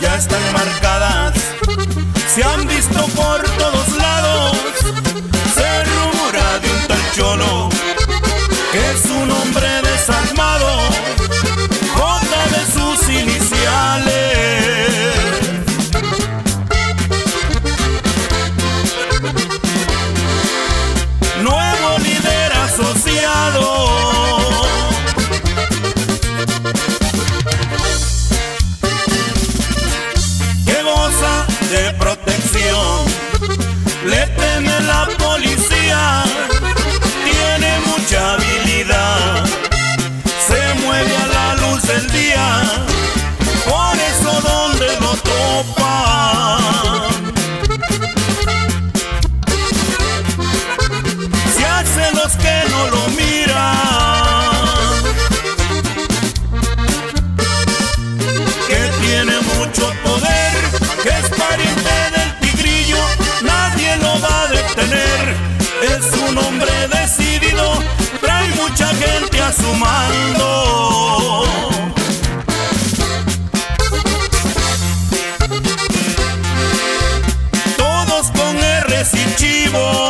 ya están marcadas. Se han visto por policía, tiene mucha habilidad. Se mueve a la luz del día, por eso donde lo topan. Se hace los que no lo miran. Mucha gente a su mando. Todos con R y chivos.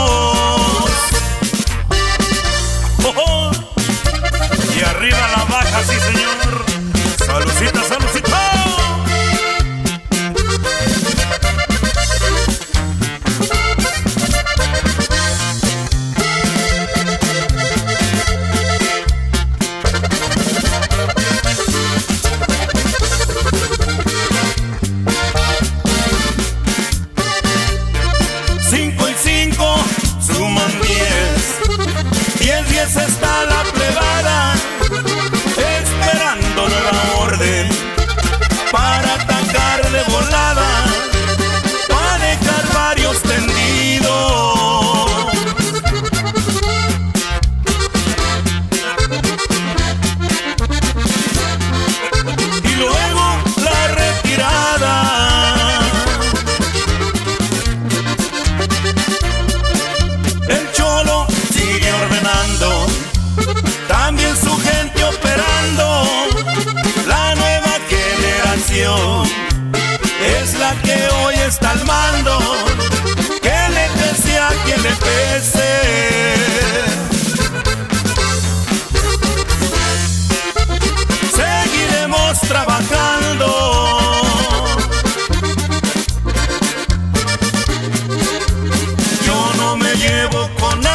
que le pese a quien le pese. Seguiremos trabajando. Yo no me llevo con nadie.